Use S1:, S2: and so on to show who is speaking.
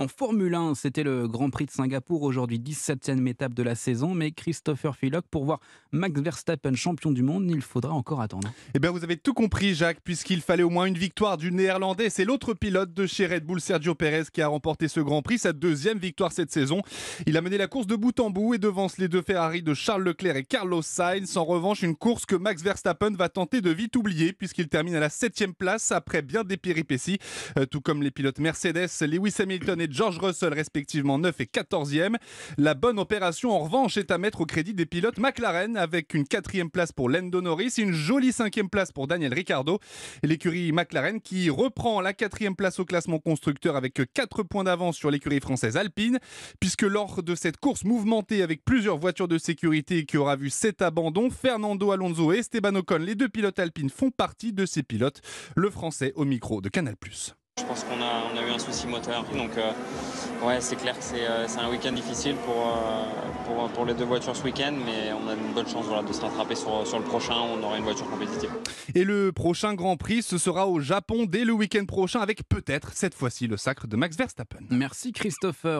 S1: En Formule 1, c'était le Grand Prix de Singapour, aujourd'hui 17e étape de la saison, mais Christopher Philock, pour voir Max Verstappen champion du monde, il faudra encore attendre.
S2: Eh bien, vous avez tout compris, Jacques, puisqu'il fallait au moins une victoire du Néerlandais. C'est l'autre pilote de chez Red Bull, Sergio Perez, qui a remporté ce Grand Prix, sa deuxième victoire cette saison. Il a mené la course de bout en bout et devance les deux Ferrari de Charles Leclerc et Carlos Sainz. En revanche, une course que Max Verstappen va tenter de vite oublier, puisqu'il termine à la septième place après bien des péripéties, euh, tout comme les pilotes Mercedes, Lewis Hamilton et George Russell respectivement 9 et 14e. La bonne opération en revanche est à mettre au crédit des pilotes McLaren avec une quatrième place pour Lando Norris une jolie cinquième place pour Daniel Ricciardo. L'écurie McLaren qui reprend la quatrième place au classement constructeur avec 4 points d'avance sur l'écurie française Alpine puisque lors de cette course mouvementée avec plusieurs voitures de sécurité qui aura vu 7 abandons, Fernando Alonso et Esteban Ocon, les deux pilotes alpines font partie de ces pilotes. Le français au micro de Canal+.
S3: Je pense qu'on a, on a eu un souci moteur. Donc, euh, ouais, c'est clair que c'est, euh, un week-end difficile pour, euh, pour, pour, les deux voitures ce week-end, mais on a une bonne chance voilà, de se rattraper sur, sur le prochain. On aura une voiture compétitive.
S2: Et le prochain Grand Prix, ce sera au Japon dès le week-end prochain, avec peut-être cette fois-ci le sacre de Max Verstappen.
S1: Merci Christopher.